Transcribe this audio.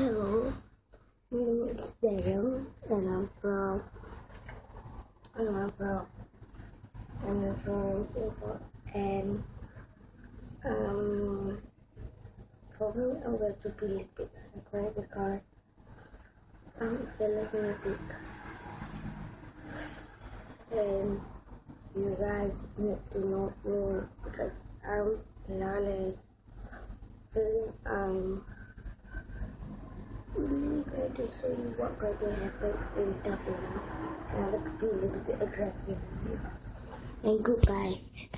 Hello, my name is Dale, and I'm from, and I'm from, and I'm from Singapore, and um, probably I'm going to be a bit separate because I'm charismatic, and you guys need to know me because I'm flawless, and I'm going to show you what going to happen in tough enough, and I'm going to be a little bit aggressive, and goodbye.